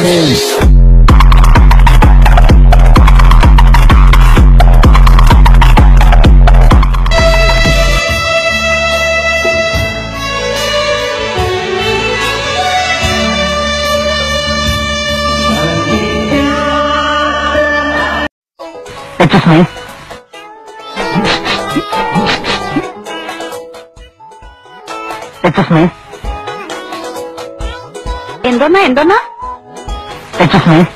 It's just me. It's just me. Endona, Endona. 哎，志恒。